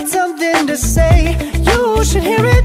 got something to say. You should hear it.